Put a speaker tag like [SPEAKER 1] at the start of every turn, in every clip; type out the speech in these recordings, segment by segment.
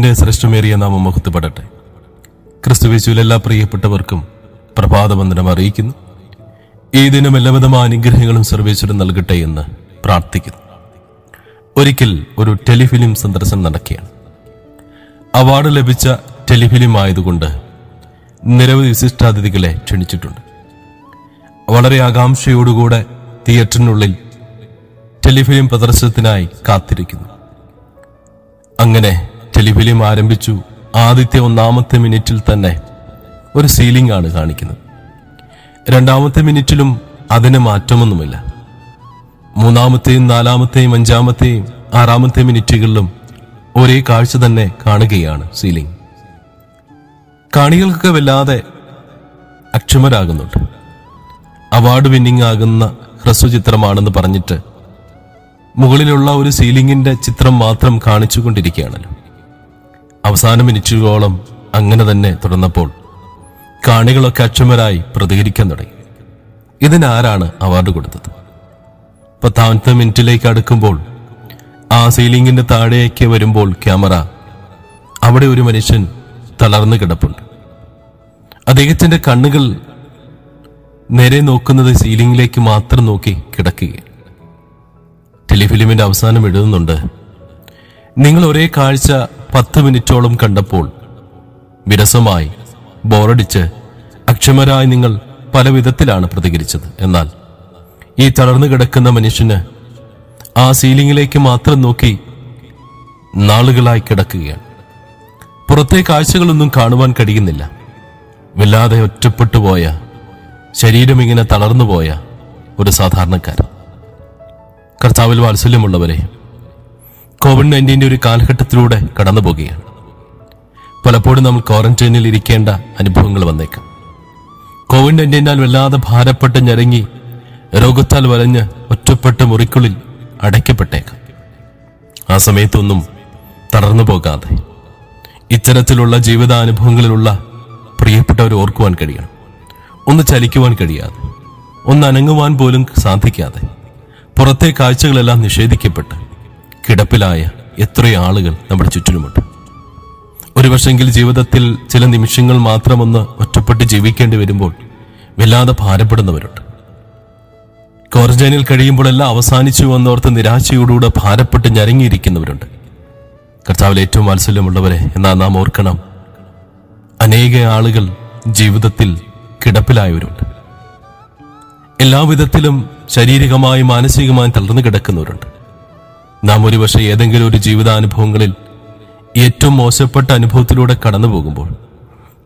[SPEAKER 1] ദൈവത്തിന്റെ ശ്രേഷ്ഠമേറിയ നാമം മുഖത്തുപെടട്ടെ ക്രിസ്തുവേശുവിൽ എല്ലാ പ്രിയപ്പെട്ടവർക്കും പ്രഭാതവന്ദനം അറിയിക്കുന്നു. ഈ ദിനം എല്ലാവിധമായ അനുഗ്രഹങ്ങളും സർവേശ്വരൻ നൽകട്ടെ എന്ന് പ്രാർത്ഥിക്കുന്നു. ഒരിക്കൽ ഒരു ടെലിഫിലിം സന്ദർശനം നടക്കുകയാണ്. അവാർഡ് ലഭിച്ച ടെലിഫിലിം ആയതുകൊണ്ട് നിരവധി വിശിഷ്ടാതിഥികളെ ക്ഷണിച്ചിട്ടുണ്ട്. വളരെ ആകാംക്ഷയോടുകൂടെ തിയേറ്ററിനുള്ളിൽ ടെലിഫിലിം പ്രദർശനത്തിനായി കാത്തിരിക്കുന്നു. അങ്ങനെ ടെലിഫിലിം ആരംഭിച്ചു ആദ്യത്തെ ഒന്നാമത്തെ മിനിറ്റിൽ തന്നെ ഒരു സീലിംഗ് ആണ് കാണിക്കുന്നത്. രണ്ടാമത്തെ മിനിറ്റിലും അതിന് മാറ്റമൊന്നുമില്ല. മൂന്നാമത്തെയും നാലാമത്തെയും അഞ്ചാമത്തെയും ആറാമത്തെ മിനിറ്റുകളിലും ഒരേ കാഴ്ച തന്നെ കാണുകയാണ് സീലിംഗ്. കാണികൾക്കൊക്കെ വല്ലാതെ അക്ഷമരാകുന്നുണ്ട്. അവാർഡ് വിന്നിംഗ് ആകുന്ന ഹ്രസ്വചിത്രമാണെന്ന് പറഞ്ഞിട്ട് മുകളിലുള്ള ഒരു സീലിംഗിന്റെ ചിത്രം മാത്രം കാണിച്ചുകൊണ്ടിരിക്കുകയാണല്ലോ. അവസാന മിനിറ്റുകളോളം അങ്ങനെ തന്നെ തുടർന്നപ്പോൾ കാണികളൊക്കെ അക്ഷമരായി പ്രതികരിക്കാൻ തുടങ്ങി. ഇതിനാരാണ് അവാർഡ് കൊടുത്തത്? പത്താമത്തെ മിനിറ്റിലേക്ക് അടുക്കുമ്പോൾ ആ സീലിംഗിന്റെ താഴേക്ക് വരുമ്പോൾ ക്യാമറ. അവിടെ ഒരു മനുഷ്യൻ തളർന്നു കിടപ്പുണ്ട്. അദ്ദേഹത്തിന്റെ കണ്ണുകൾ നേരെ നോക്കുന്നത് സീലിംഗിലേക്ക് മാത്രം നോക്കി കിടക്കുകയാണ്. ടെലിഫിലിമിന്റെ അവസാനം എഴുതുന്നുണ്ട് നിങ്ങൾ ഒരേ കാഴ്ച പത്ത് മിനിറ്റോളം കണ്ടപ്പോൾ വിരസമായി ബോറടിച്ച് അക്ഷമരായി നിങ്ങൾ പല വിധത്തിലാണ് പ്രതികരിച്ചത്. എന്നാൽ ഈ തളർന്നു കിടക്കുന്ന മനുഷ്യന് ആ സീലിംഗിലേക്ക് മാത്രം നോക്കി നാളുകളായി കിടക്കുകയാണ്. പുറത്തെ കാഴ്ചകളൊന്നും കാണുവാൻ കഴിയുന്നില്ല. വല്ലാതെ ഒറ്റപ്പെട്ടു പോയ ശരീരം ഇങ്ങനെ തളർന്നു പോയ ഒരു സാധാരണക്കാരൻ. കർത്താവിൽ വാത്സല്യമുള്ളവരെ കോവിഡ് നയന്റീന്റെ ഒരു കാലഘട്ടത്തിലൂടെ കടന്നു പോകുകയാണ് പലപ്പോഴും നമ്മൾ ക്വാറന്റൈനിൽ ഇരിക്കേണ്ട അനുഭവങ്ങൾ വന്നേക്കാം. കോവിഡ് നയന്റീനാൽ വല്ലാതെ ഭാരപ്പെട്ട് ഞരങ്ങി രോഗത്താൽ വലഞ്ഞ് ഒറ്റപ്പെട്ട മുറിക്കുള്ളിൽ അടയ്ക്കപ്പെട്ടേക്കാം. ആ സമയത്തൊന്നും തളർന്നു പോകാതെ ഇത്തരത്തിലുള്ള ജീവിതാനുഭവങ്ങളിലുള്ള പ്രിയപ്പെട്ടവരെ ഓർക്കുവാൻ കഴിയണം. ഒന്ന് ചലിക്കുവാൻ കഴിയാതെ ഒന്ന് അനങ്ങുവാൻ പോലും സാധിക്കാതെ പുറത്തെ കാഴ്ചകളെല്ലാം നിഷേധിക്കപ്പെട്ട് കിടപ്പിലായ എത്രയോ ആളുകൾ നമ്മുടെ ചുറ്റിലുമുണ്ട്. ഒരുപക്ഷെങ്കിൽ ജീവിതത്തിൽ ചില നിമിഷങ്ങൾ മാത്രമൊന്ന് ഒറ്റപ്പെട്ട് ജീവിക്കേണ്ടി വരുമ്പോൾ വല്ലാതെ ഭാരപ്പെടുന്നവരുണ്ട്. ക്വാറന്റൈനിൽ കഴിയുമ്പോഴെല്ലാം അവസാനിച്ചു എന്നോർത്ത് നിരാശയോടുകൂടെ ഭാരപ്പെട്ട് ഞരങ്ങിയിരിക്കുന്നവരുണ്ട്. കർത്താവിൽ ഏറ്റവും വാത്സല്യമുള്ളവരെ എന്നാ നാം ഓർക്കണം അനേക ആളുകൾ ജീവിതത്തിൽ കിടപ്പിലായവരുണ്ട്. എല്ലാവിധത്തിലും ശാരീരികമായും മാനസികമായും തളർന്നു കിടക്കുന്നവരുണ്ട്. നാം ഒരുപക്ഷെ ഏതെങ്കിലും ഒരു ജീവിതാനുഭവങ്ങളിൽ ഏറ്റവും മോശപ്പെട്ട അനുഭവത്തിലൂടെ കടന്നു പോകുമ്പോൾ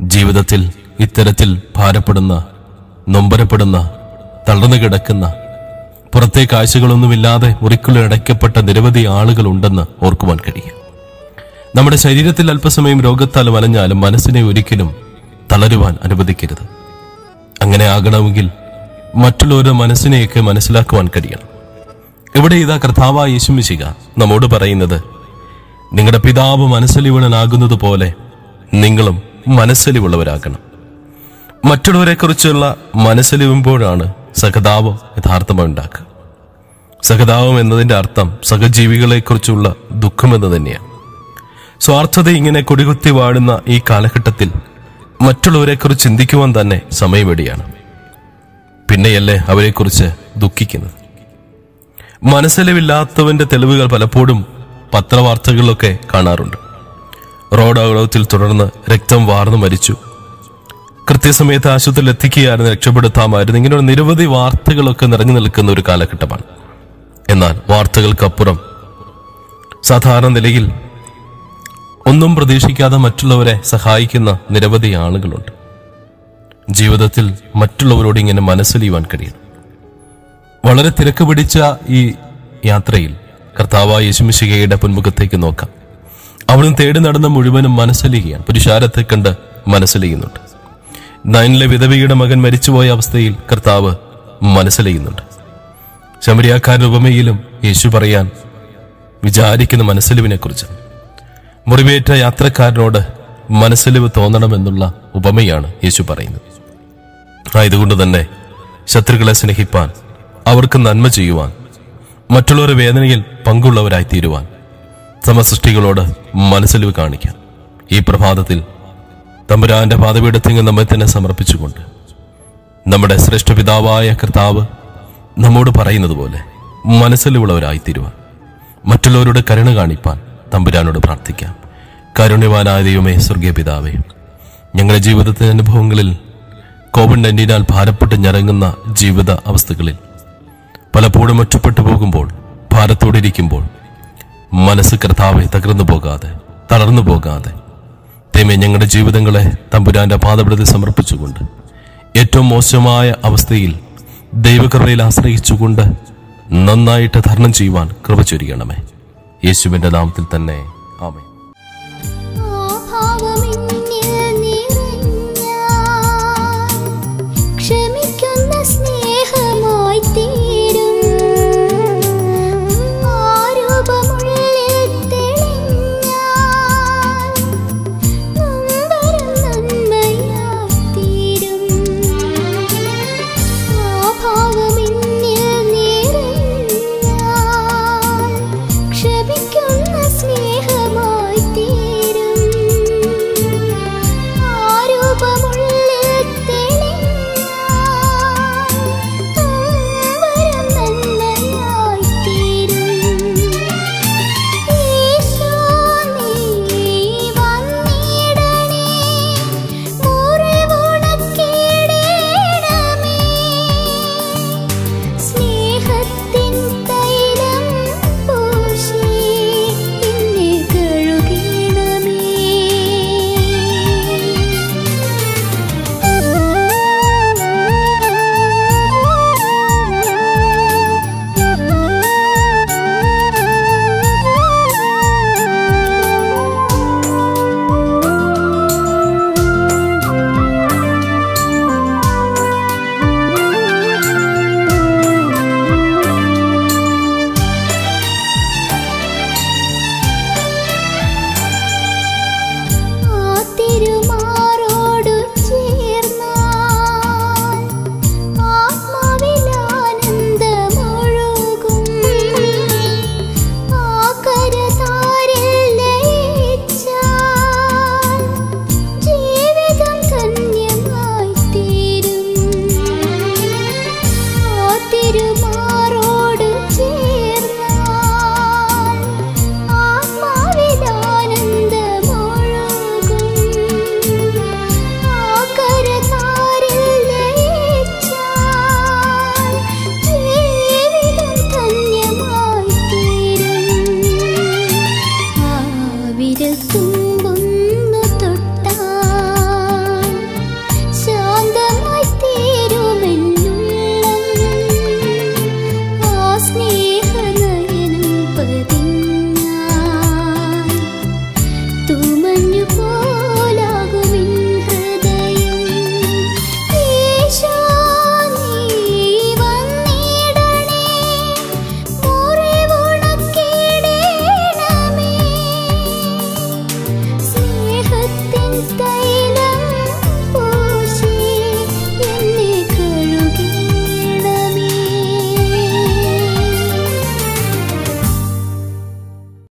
[SPEAKER 1] ജീവിതത്തിൽ ഇത്തരത്തിൽ ഭാരപ്പെടുന്ന നൊമ്പരപ്പെടുന്ന തളർന്നു കിടക്കുന്ന പുറത്തെ കാഴ്ചകളൊന്നുമില്ലാതെ മുറിക്കുള്ളിൽ അടയ്ക്കപ്പെട്ട നിരവധി ആളുകൾ ഉണ്ടെന്ന് ഓർക്കുവാൻ കഴിയും. നമ്മുടെ ശരീരത്തിൽ അല്പസമയം രോഗത്താൽ വലഞ്ഞാലും മനസ്സിനെ ഒരിക്കലും തളരുവാൻ അനുവദിക്കരുത്. അങ്ങനെ ആകണമെങ്കിൽ മറ്റുള്ളവരുടെ മനസ്സിനെയൊക്കെ മനസ്സിലാക്കുവാൻ കഴിയണം. ഇവിടെ ഇതാ കർത്താവ യേശുമിശിക നമ്മോട് പറയുന്നത് നിങ്ങളുടെ പിതാവ് മനസ്സലിവണനാകുന്നത് പോലെ നിങ്ങളും മനസ്സലിവുള്ളവരാകണം. മറ്റുള്ളവരെ കുറിച്ചുള്ള മനസ്സലിവുമ്പോഴാണ് സഹതാപം യഥാർത്ഥമായി ഉണ്ടാക്കുക. സഹതാപം എന്നതിന്റെ അർത്ഥം സഹജീവികളെക്കുറിച്ചുള്ള ദുഃഖം എന്ന് തന്നെയാണ്. സ്വാർത്ഥത ഇങ്ങനെ കൊടികുത്തി വാഴുന്ന ഈ കാലഘട്ടത്തിൽ മറ്റുള്ളവരെക്കുറിച്ച് ചിന്തിക്കുവാൻ തന്നെ സമയമെടിയാണ്. പിന്നെയല്ലേ അവരെക്കുറിച്ച് ദുഃഖിക്കുന്നത്. മനസ്സലിവില്ലാത്തവന്റെ തെളിവുകൾ പലപ്പോഴും പത്രവാർത്തകളിലൊക്കെ കാണാറുണ്ട്. റോഡ് അപകടത്തിൽ തുടർന്ന് രക്തം വാർന്നു മരിച്ചു. കൃത്യസമയത്ത് ആശുപത്രിയിൽ എത്തിക്കുകയായിരുന്നു രക്ഷപ്പെടുത്താമായിരുന്നു ഇങ്ങനെയുള്ള നിരവധി വാർത്തകളൊക്കെ നിറഞ്ഞു നിൽക്കുന്ന ഒരു കാലഘട്ടമാണ്. എന്നാൽ വാർത്തകൾക്കപ്പുറം സാധാരണ നിലയിൽ ഒന്നും പ്രതീക്ഷിക്കാതെ മറ്റുള്ളവരെ സഹായിക്കുന്ന നിരവധി ആളുകളുണ്ട്. ജീവിതത്തിൽ മറ്റുള്ളവരോട് ഇങ്ങനെ മനസ്സലിയുവാൻ കഴിയണം. വളരെ തിരക്ക് പിടിച്ച ഈ യാത്രയിൽ കർത്താവായ യേശുമിശികയുടെ പുൻമുഖത്തേക്ക് നോക്കാം. അവിടുന്ന് തേടി നടന്ന മുഴുവനും മനസ്സലിയുകയാണ്. പുരുഷാരത്തെ കണ്ട് മനസ്സലിയുന്നുണ്ട്. നയനിലെ വിധവിയുടെ മകൻ മരിച്ചുപോയ അവസ്ഥയിൽ കർത്താവ് മനസ്സലിയുന്നുണ്ട്. ശമരിയാക്കാരുടെ ഉപമയിലും യേശു പറയാൻ വിചാരിക്കുന്ന മനസ്സലിവിനെ കുറിച്ച് മുറിവേറ്റ യാത്രക്കാരനോട് മനസ്സലിവ് തോന്നണമെന്നുള്ള ഉപമയാണ് യേശു പറയുന്നത്. ആയതുകൊണ്ട് തന്നെ ശത്രുക്കളെ സ്നേഹിപ്പാൻ അവർക്ക് നന്മ ചെയ്യുവാൻ മറ്റുള്ളവരുടെ വേദനയിൽ പങ്കുള്ളവരായി തീരുവാൻ
[SPEAKER 2] സമസൃഷ്ടികളോട് മനസ്സിലിവ് കാണിക്കാൻ ഈ പ്രഭാതത്തിൽ തമ്പുരാന്റെ പാതപീഠത്തിങ്ങ് നമ്മെ തന്നെ സമർപ്പിച്ചുകൊണ്ട് നമ്മുടെ ശ്രേഷ്ഠ പിതാവായ കർത്താവ് നമ്മോട് പറയുന്നത് പോലെ മനസ്സിലുള്ളവരായിത്തീരുവാൻ മറ്റുള്ളവരോട് കരുണ കാണിപ്പാൻ തമ്പുരാനോട് പ്രാർത്ഥിക്കാം. കരുണ്യവാനായ ദൈവമേ സ്വർഗീയ പിതാവേ ഞങ്ങളുടെ ജീവിതത്തിലെ അനുഭവങ്ങളിൽ കോവിഡ് നയന്റീനാൽ ഭാരപ്പെട്ട് ഞരങ്ങുന്ന ജീവിത അവസ്ഥകളിൽ പലപ്പോഴും ഒറ്റപ്പെട്ടു പോകുമ്പോൾ ഭാരത്തോടിരിക്കുമ്പോൾ മനസ്സ് കർത്താവെ തകർന്നു പോകാതെ തളർന്നു പോകാതെ. തേമേ ഞങ്ങളുടെ ജീവിതങ്ങളെ തമ്പുരാന്റെ പാതപിടത്തിൽ സമർപ്പിച്ചുകൊണ്ട് ഏറ്റവും മോശമായ അവസ്ഥയിൽ ദൈവകൃപയിൽ ആശ്രയിച്ചുകൊണ്ട് നന്നായിട്ട് ധർണം ചെയ്യുവാൻ കൃപ ചൊരിയണമേ. യേശുവിന്റെ നാമത്തിൽ തന്നെ. ആമേ